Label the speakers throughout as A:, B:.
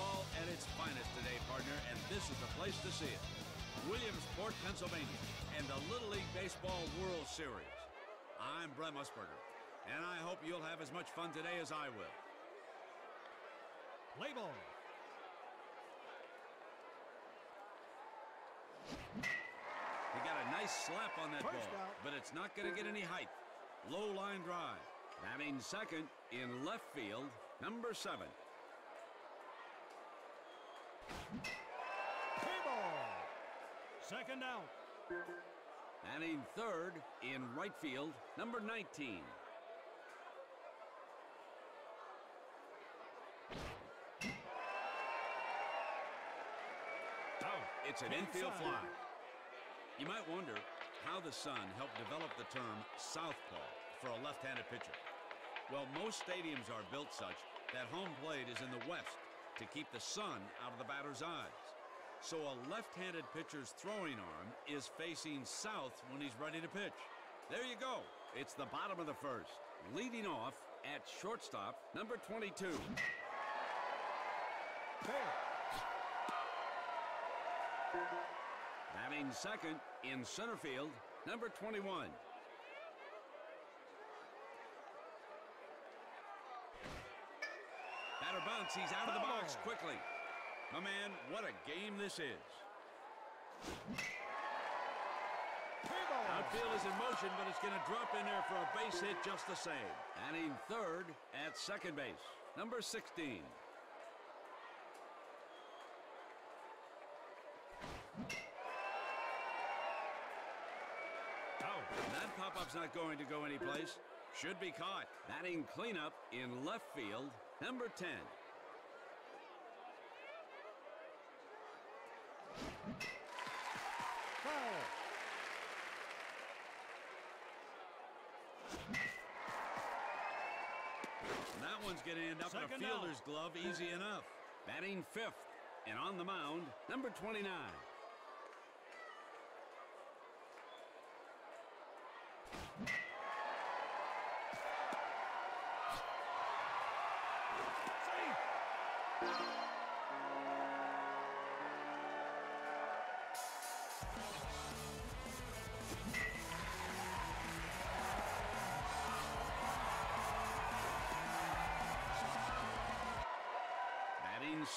A: baseball at its finest today, partner, and this is the place to see it. Williamsport, Pennsylvania, and the Little League Baseball World Series. I'm Brent Musburger, and I hope you'll have as much fun today as I will.
B: Play ball.
A: He got a nice slap on that
B: First
A: ball,
B: out.
A: but it's not going to get any height. Low line drive. Batting second in left field, number seven.
B: Second out.
A: Batting third in right field, number 19.
B: Out.
A: It's an infield fly. You might wonder how the Sun helped develop the term southpaw for a left-handed pitcher. Well, most stadiums are built such that home plate is in the west to keep the sun out of the batter's eyes. So a left-handed pitcher's throwing arm is facing south when he's ready to pitch. There you go. It's the bottom of the first. Leading off at shortstop, number 22.
B: Fair.
A: Batting second in center field, number 21. Batter bunts. He's out of the box quickly. My man, what a game this is. Outfield is in motion, but it's going to drop in there for a base hit just the same. Batting third at second base, number 16.
B: Out.
A: That pop-up's not going to go anyplace. Should be caught. Batting cleanup in left field, number 10.
B: Foul.
A: And that one's going to end up in a fielder's
B: out.
A: glove easy enough. Batting fifth, and on the mound, number 29.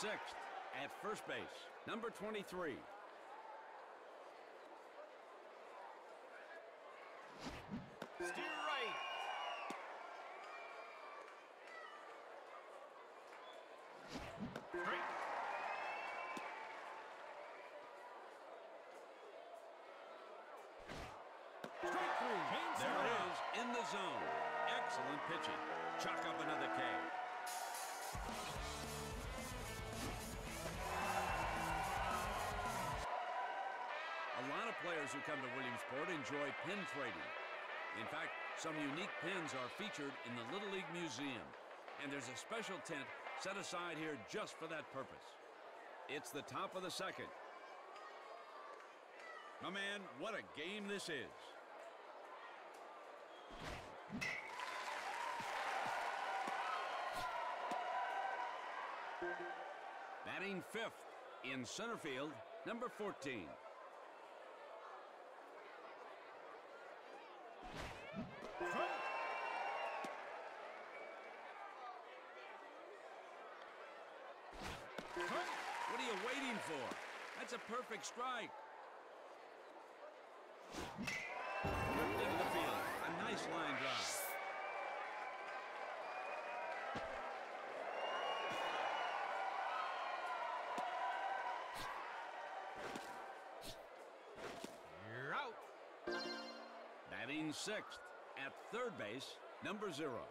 A: Sixth at first base, number 23.
B: Steer right. Three.
A: There it is, in the zone. Excellent pitching. Chuck up another K. players who come to Williamsport enjoy pin trading. In fact, some unique pins are featured in the Little League Museum. And there's a special tent set aside here just for that purpose. It's the top of the second. My man, what a game this is. Batting fifth in center field, number 14.
B: Straight. Straight.
A: What are you waiting for? That's a perfect strike. Ripped the field. A nice line drive.
B: You're out.
A: Batting sixth at third base, number zero.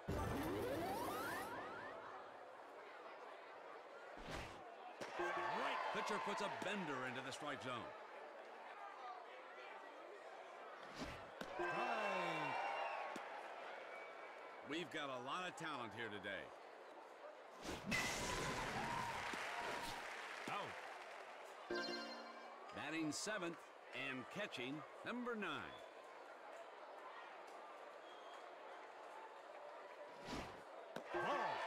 B: Right.
A: Pitcher puts a bender into the strike zone. We've got a lot of talent here today.
B: Out.
A: Batting seventh and catching, number nine.
B: Ball.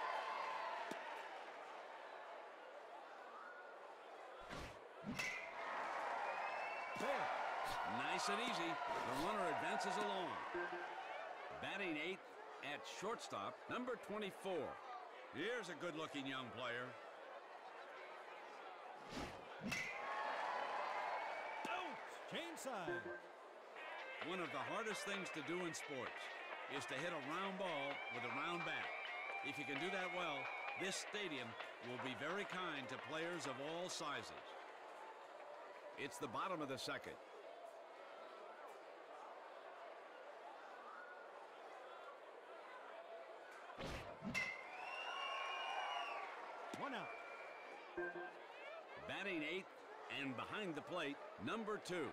B: Fair.
A: And easy. The runner advances along. Batting eighth at shortstop, number 24. Here's a good-looking young player.
B: Out. Change side.
A: One of the hardest things to do in sports is to hit a round ball with a round bat. If you can do that well, this stadium will be very kind to players of all sizes. It's the bottom of the second.
B: One out.
A: Batting eighth and behind the plate, number two.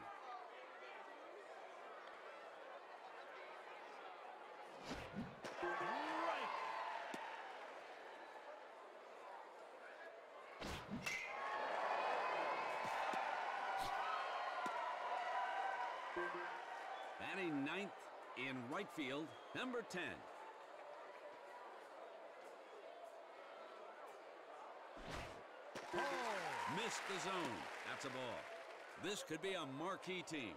A: Batting ninth in right field, number 10. Missed the zone. That's a ball. This could be a marquee team.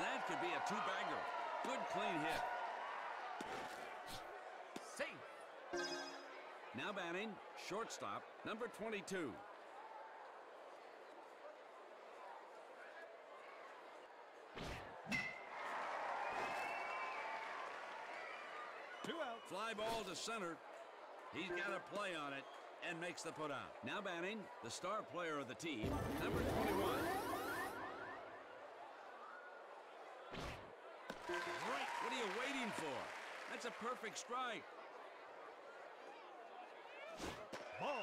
A: That could be a two-bagger. Good clean hit.
B: Safe.
A: Now batting, shortstop, number 22.
B: Two out.
A: Fly ball to center. He's got a play on it and makes the put out. Now batting, the star player of the team, number 21.
B: Right.
A: What are you waiting for? That's a perfect strike.
B: Ball.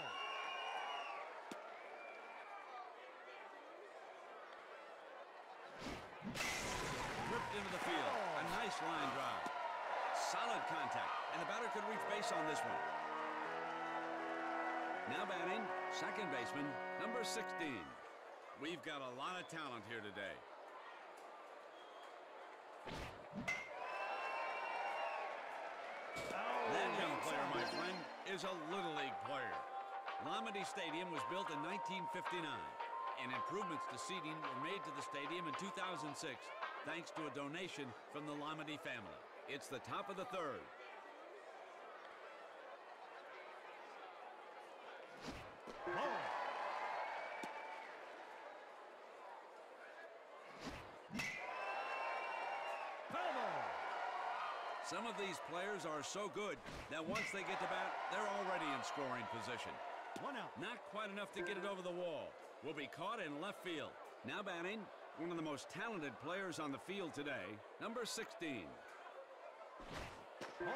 A: Ripped into the field. A nice line drive. Solid contact, and the batter could reach base on this one. Now batting, second baseman, number 16. We've got a lot of talent here today. That young player, my friend, is a Little League player. Lamade Stadium was built in 1959, and improvements to seating were made to the stadium in 2006 thanks to a donation from the Lamade family. It's the top of the third.
B: Ball. Foul ball.
A: Some of these players are so good that once they get to bat, they're already in scoring position.
B: One out.
A: Not quite enough to get it over the wall. Will be caught in left field. Now batting, one of the most talented players on the field today, number 16.
B: Ball.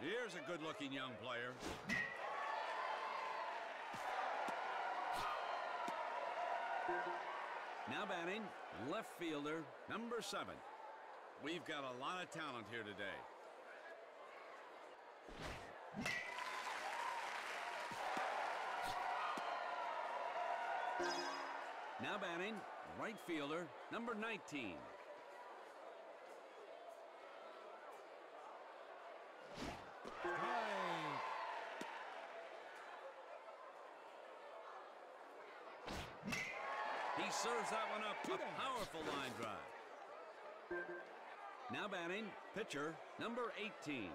A: Here's a good-looking young player. Now batting, left fielder, number seven. We've got a lot of talent here today. Now batting, right fielder, number 19.
B: Strike.
A: He serves that one up. A powerful line drive. Now batting, pitcher, number 18.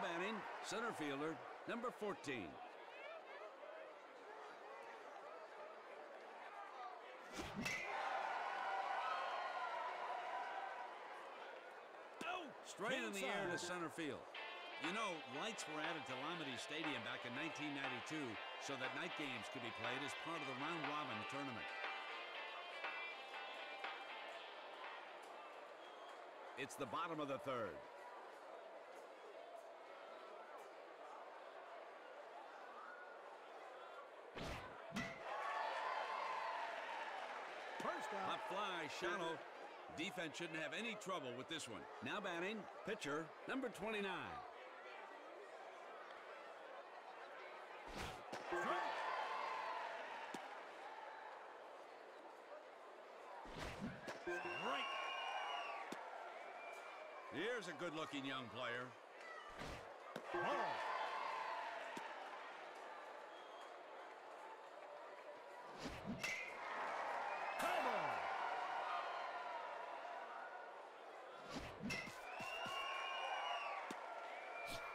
A: Now batting, center fielder, number 14.
B: Out.
A: Straight in the air to center field. You know, lights were added to Lamade Stadium back in 1992 so that night games could be played as part of the round-robin tournament. It's the bottom of the third.
B: out.
A: Hot fly, shallow. Defense shouldn't have any trouble with this one. Now batting, pitcher, number 29.
B: Strike. Strike.
A: Here's a good-looking young player.
B: Ball. Foul ball.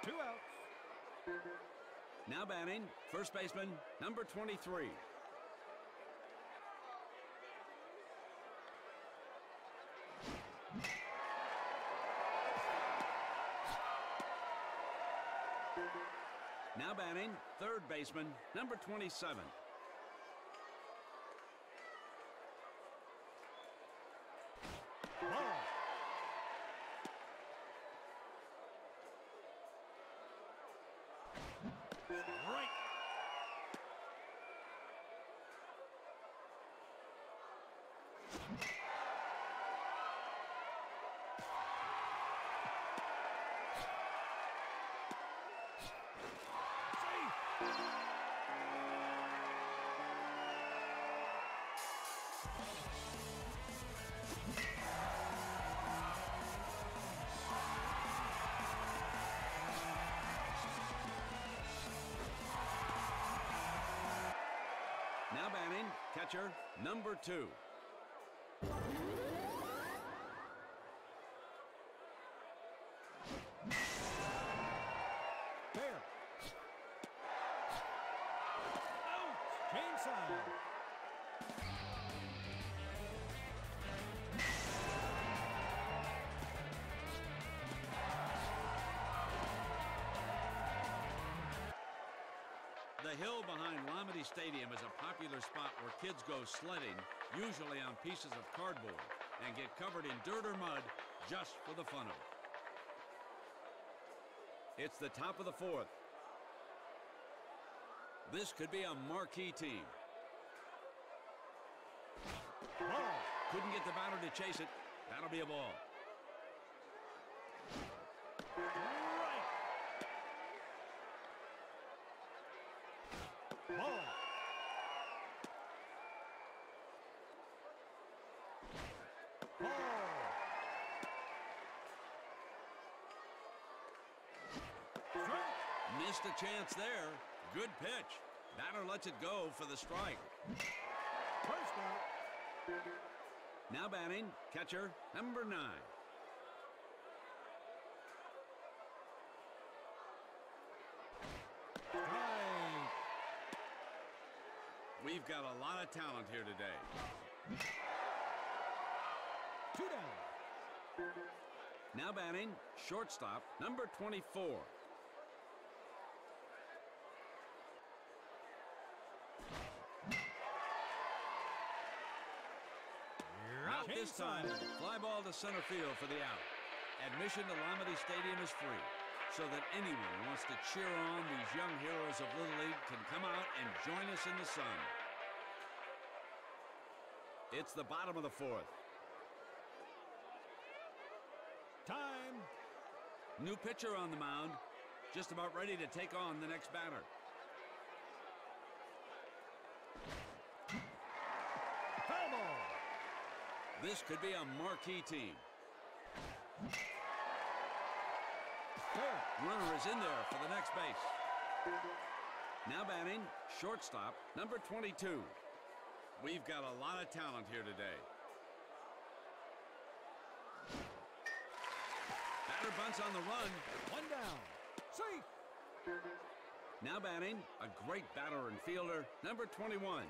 B: Two outs.
A: Now batting, first baseman, number 23. Now batting, third baseman, number 27. Now batting, catcher, number two.
B: Fair. Out. Change side.
A: The hill behind Lamade Stadium is a popular spot where kids go sledding, usually on pieces of cardboard, and get covered in dirt or mud just for the fun of it. It's the top of the fourth. This could be a marquee team. Couldn't get the batter to chase it. That'll be a ball.
B: Right. Ball. Ball. Strike.
A: Missed a chance there. Good pitch. Batter lets it go for the strike.
B: First out.
A: Now batting, catcher, number nine. We've got a lot of talent here today.
B: Two down.
A: Now batting, shortstop, number 24.
B: You're
A: Not
B: out.
A: This time. Fly ball to center field for the out. Admission to Lamade Stadium is free, so that anyone who wants to cheer on these young heroes of Little League can come out and join us in the sun. It's the bottom of the fourth.
B: Time.
A: New pitcher on the mound, just about ready to take on the next batter.
B: Foul ball.
A: This could be a marquee team. Runner is in there for the next base. Now batting, shortstop, number 22. We've got a lot of talent here today. Batter bunts on the run.
B: One down. Safe.
A: Now batting, a great batter and fielder, number 21.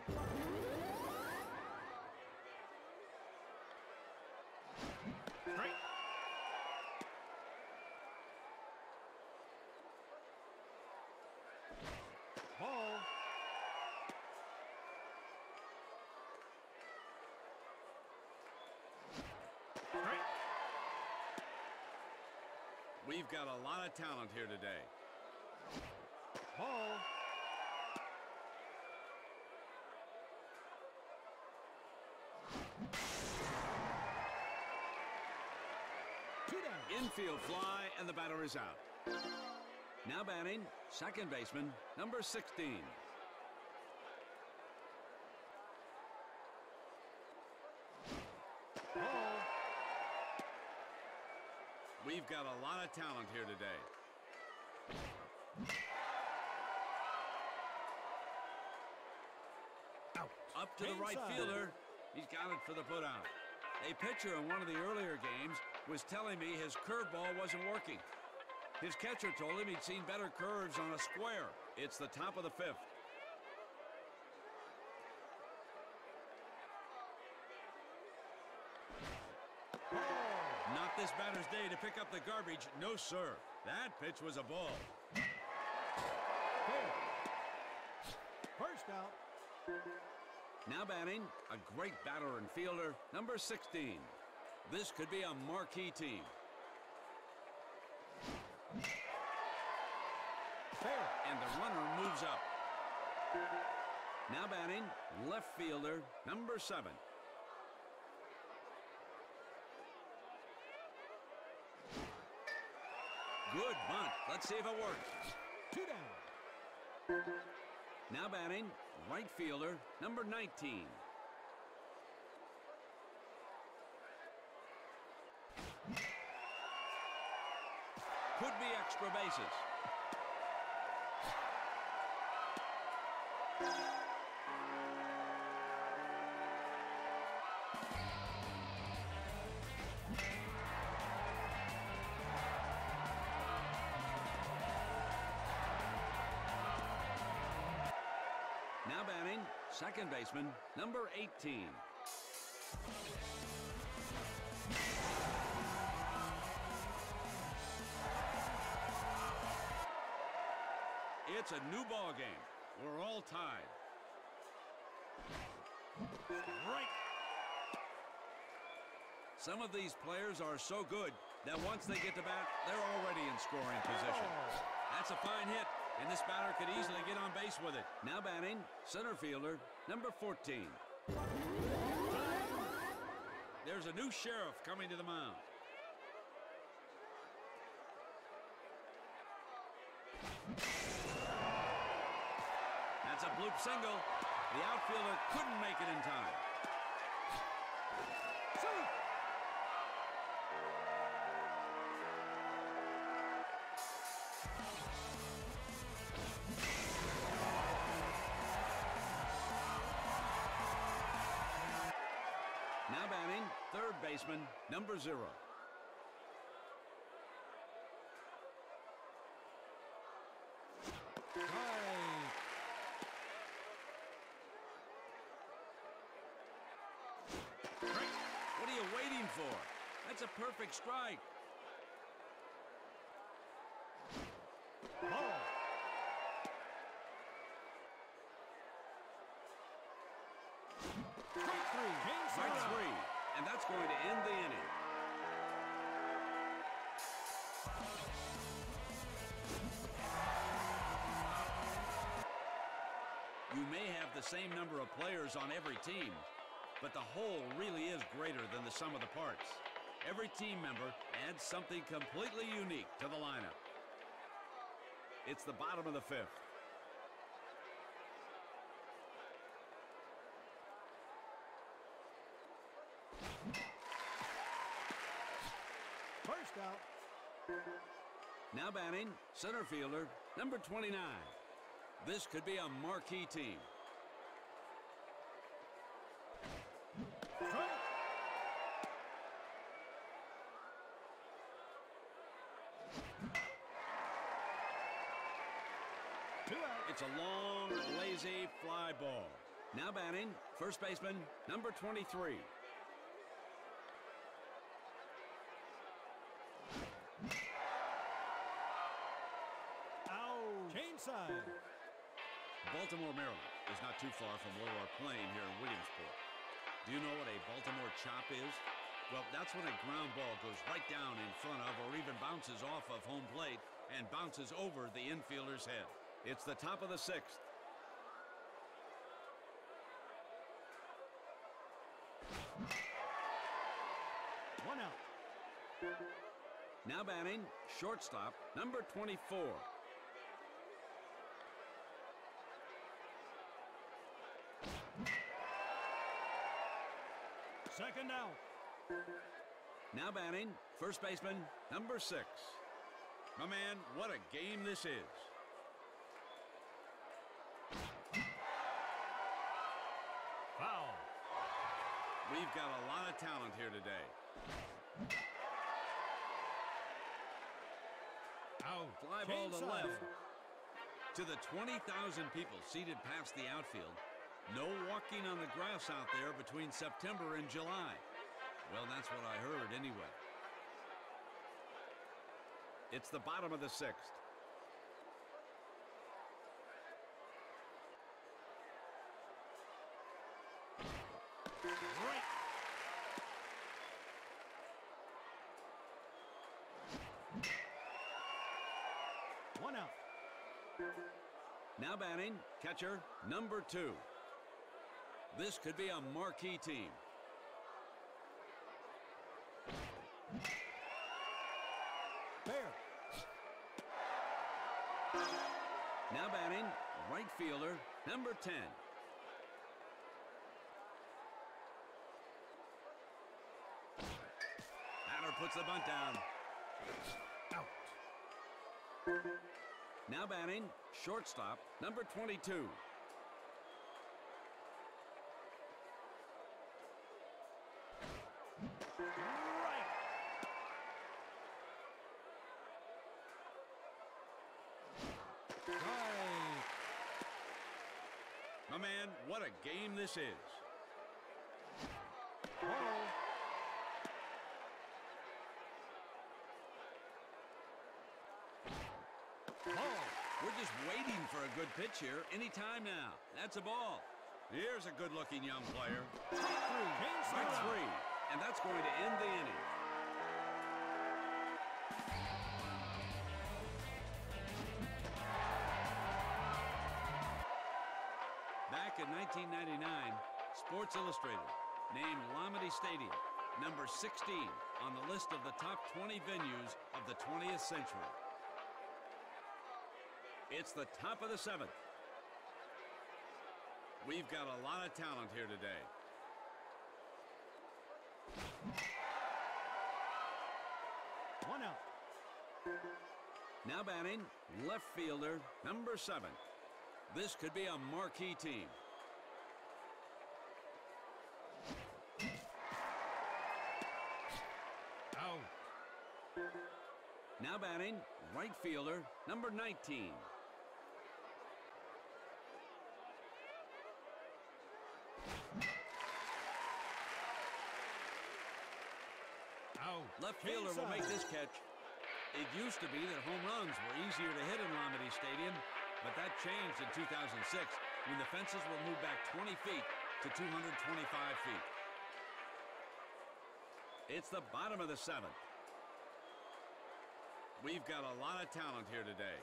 A: We've got a lot of talent here today.
B: Ball. Two down.
A: Infield fly, and the batter is out. Now batting, second baseman, number 16. We've got a lot of talent here today.
B: Out.
A: Up to the right fielder. He's got it for the putout. A pitcher in one of the earlier games was telling me his curveball wasn't working. His catcher told him he'd seen better curves on a square. It's the top of the fifth.
B: Ball.
A: Not this batter's day to pick up the garbage. No, sir. That pitch was a ball.
B: First out.
A: Now batting, a great batter and fielder, number 16. This could be a marquee team.
B: Fair.
A: And the runner moves up. Now batting, left fielder, number seven. Good bunt. Let's see if it works.
B: Two down.
A: Now batting, right fielder, number 19. Could be extra bases. Second baseman, number 18. It's a new ball game. We're all tied.
B: Right.
A: Some of these players are so good that once they get to bat, they're already in scoring position. That's a fine hit, and this batter could easily get on base with it. Now batting, center fielder, number 14. There's a new sheriff coming to the mound. That's a bloop single. The outfielder couldn't make it in time. 0
B: 0.
A: What are you waiting for? That's a perfect strike.
B: Ball.
A: Same number of players on every team, but the whole really is greater than the sum of the parts. Every team member adds something completely unique to the lineup. It's the bottom of the fifth.
B: First out.
A: Now batting, center fielder, number 29. This could be a marquee team.
B: Strike. Two out.
A: It's a long, lazy fly ball. Now batting, first baseman, number 23.
B: Out. Change side.
A: Baltimore, Maryland is not too far from where we're playing here in Williamsport. Do you know what a Baltimore chop is? Well, that's when a ground ball goes right down in front of or even bounces off of home plate and bounces over the infielder's head. It's the top of the sixth.
B: One out.
A: Now batting, shortstop, number 24.
B: Second out.
A: Now batting, first baseman, number six. My man, what a game this is.
B: Foul.
A: We've got a lot of talent here today.
B: Out.
A: Fly ball to left. To the 20,000 people seated past the outfield, no walking on the grass out there between September and July. Well, that's what I heard anyway. It's the bottom of the sixth.
B: Right. One out.
A: Now batting, catcher, number two. This could be a marquee team.
B: Fair.
A: Now batting, right fielder, number 10. Batter puts the bunt down.
B: Out.
A: Now batting, shortstop, number 22.
B: Right. Right.
A: My man, what a game this is.
B: Ball. Ball.
A: We're just waiting for a good pitch here anytime now. That's a ball. Here's a good-looking young player.
B: Strike three.
A: Strike three, and that's going to end the inning. 1999, Sports Illustrated named Lamade Stadium number 16 on the list of the top 20 venues of the 20th century. It's the top of the seventh. We've got a lot of talent here today.
B: One out.
A: Now batting, left fielder, number seven. This could be a marquee team.
B: Out.
A: Now batting, right fielder, number 19.
B: Out.
A: Left fielder will make this catch. It used to be that home runs were easier to hit in Lamade Stadium, but that changed in 2006 when the fences were moved back 20 feet to 225 feet. It's the bottom of the seventh. We've got a lot of talent here today.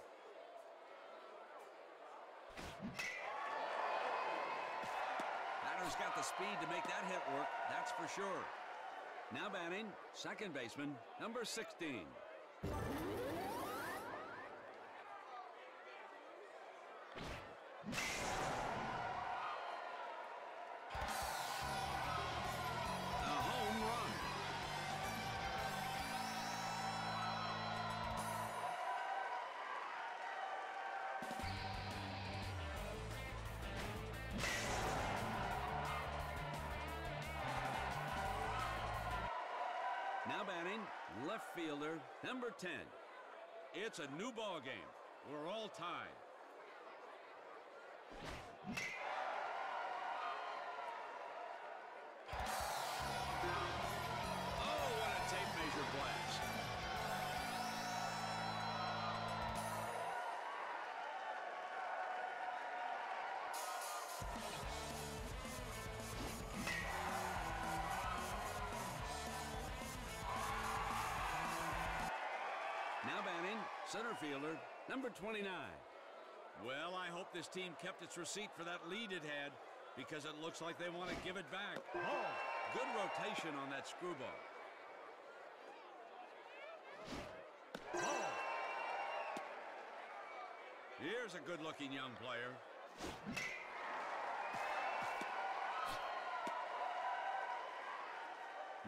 A: Batter's got the speed to make that hit work, that's for sure. Now batting, second baseman, number 16. Now batting, left fielder, number 10. It's a new ball game. We're all tied. center fielder, number 29. Well, I hope this team kept its receipt for that lead it had because it looks like they want to give it back.
B: Oh,
A: good rotation on that screwball. Oh. Here's a good-looking young player.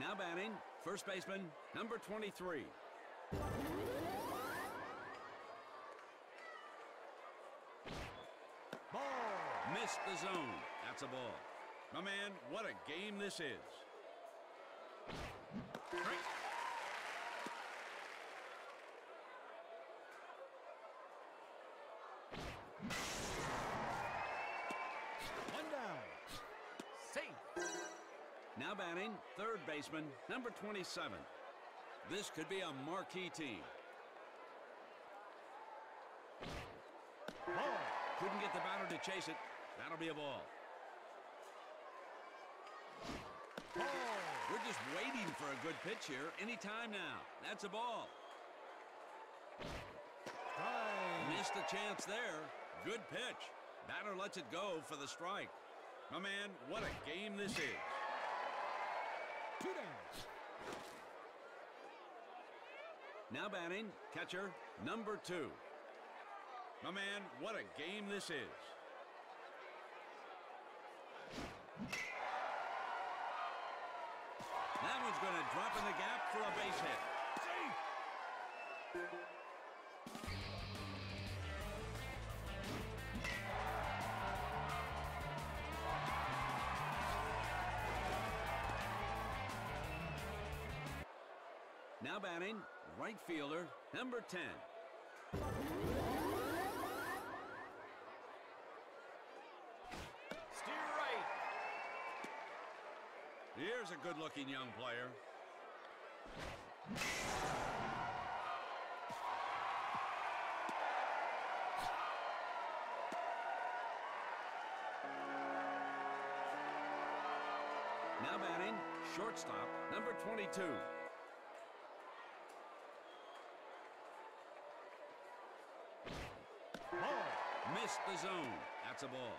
A: Now batting, first baseman, number 23. Missed the zone. That's a ball. My man, what a game this is.
B: Strike. One down. Safe.
A: Now batting, third baseman, number 27. This could be a marquee team.
B: Ball.
A: Couldn't get the batter to chase it. That'll be a ball.
B: Ball.
A: We're just waiting for a good pitch here anytime now. That's a ball. Missed a chance there. Good pitch. Batter lets it go for the strike. My man, what a game this is.
B: Two down.
A: Now batting, catcher, number two. My man, what a game this is. That one's going to drop in the gap for a base hit. Now batting, right fielder, number 10. Here's a good-looking young player. Now batting, shortstop, number 22.
B: Ball.
A: Missed the zone. That's a ball.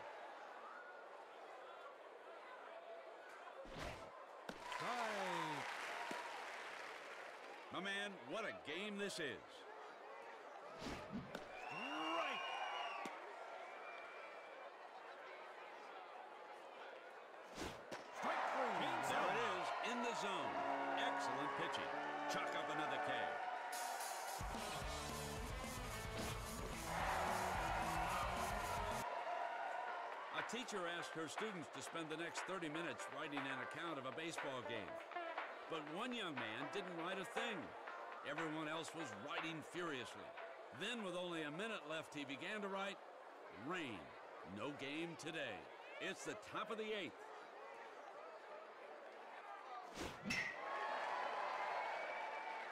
B: Strike.
A: My man, what a game this is.
B: Strike. Strike three.
A: There
B: down.
A: it is, in the zone. Excellent pitching. Chuck up another K. A teacher asked her students to spend the next 30 minutes writing an account of a baseball game. But one young man didn't write a thing. Everyone else was writing furiously. Then, with only a minute left, he began to write, Rain. No game today. It's the top of the eighth.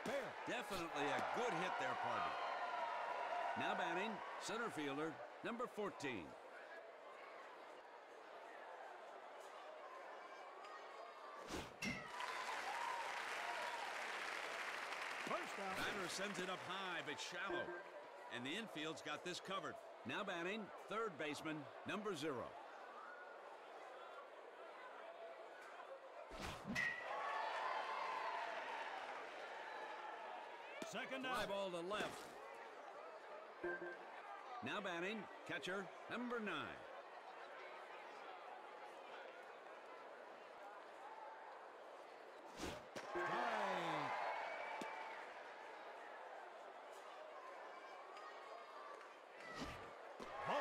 B: Fair.
A: Definitely a good hit there, partner. Now batting, center fielder, number 14. Batter sends it up high, but shallow. And the infield's got this covered. Now batting, third baseman, number zero.
B: Second
A: Fly ball to left. Now batting, catcher, number nine.
B: Strike. Ball.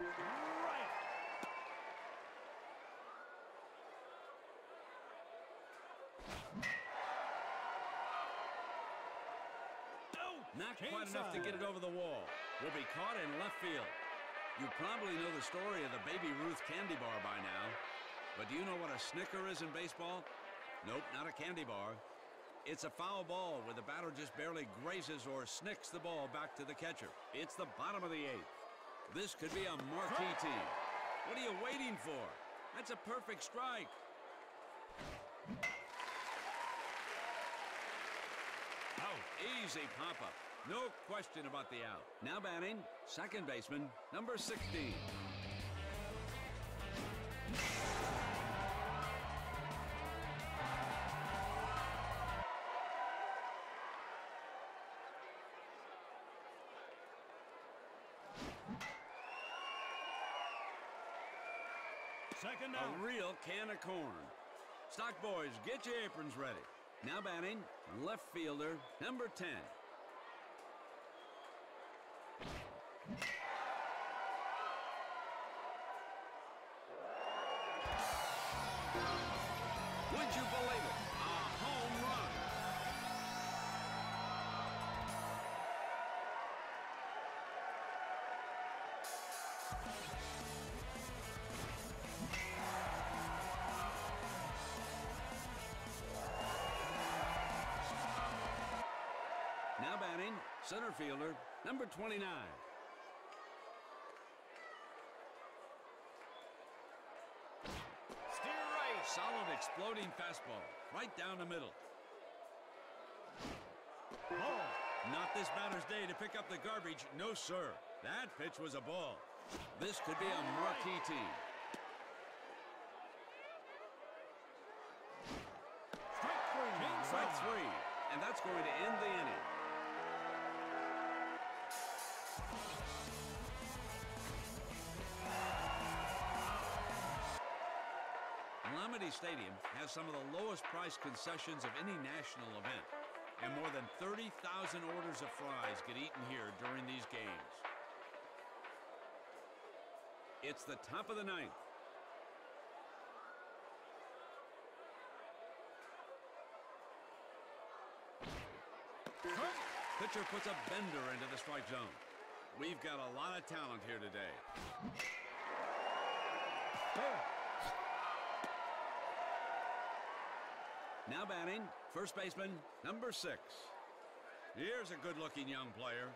B: Right.
A: Not quite enough to get it over the wall. Will be caught in left field. You probably know the story of the Baby Ruth candy bar by now. But do you know what a snicker is in baseball? Nope, not a candy bar. It's a foul ball where the batter just barely grazes or snicks the ball back to the catcher. It's the bottom of the eighth. This could be a marquee team. What are you waiting for? That's a perfect strike. Easy pop-up. No question about the out. Now batting, second baseman, number 16.
B: Second down.
A: A real can of corn. Stock boys, get your aprons ready. Now batting, left fielder, number 10. Would you center fielder, number 29.
B: Steer right.
A: Solid exploding fastball, right down the middle.
B: Ball.
A: Not this batter's day to pick up the garbage. No, sir. That pitch was a ball. This could be a marquee team.
B: Strike three.
A: Strike three, and that's going to end the inning. Lamade Stadium has some of the lowest price concessions of any national event, and more than 30,000 orders of fries get eaten here during these games. It's the top of the ninth. Pitcher puts a bender into the strike zone. We've got a lot of talent here today. Now batting, first baseman, number six. Here's a good-looking young player.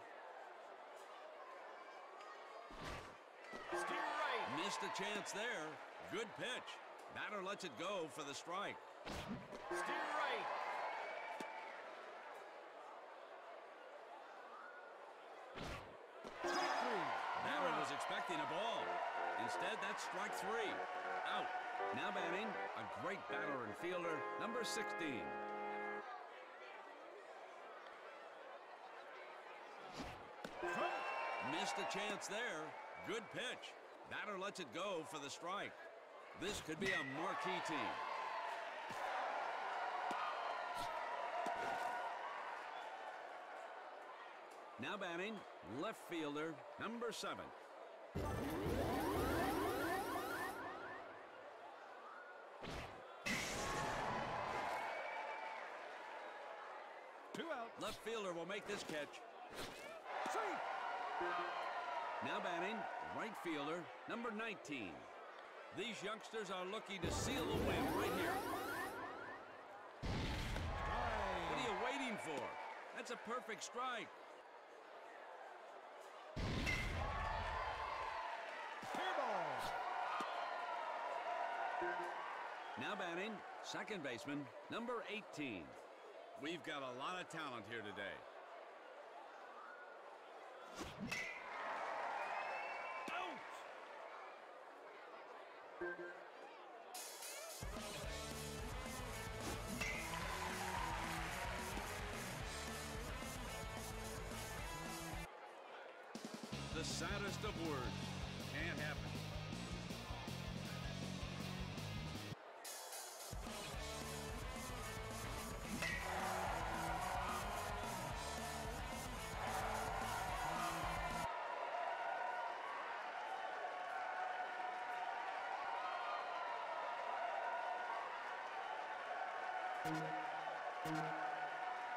B: Right.
A: Missed a chance there. Good pitch. Batter lets it go for the strike.
B: Steer right. Strike three.
A: Batter was expecting a ball. Instead, that's strike three. Out. Now batting, a great batter and fielder, number 16. Missed a chance there. Good pitch. Batter lets it go for the strike. This could be a marquee team. Now batting, left fielder, number seven. Left fielder will make this catch.
B: Safe.
A: Now batting, right fielder, number 19. These youngsters are looking to seal the win right here. What are you waiting for? That's a perfect strike. Now batting, second baseman, number 18. We've got a lot of talent here today. The saddest of words.
C: Thank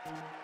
C: you.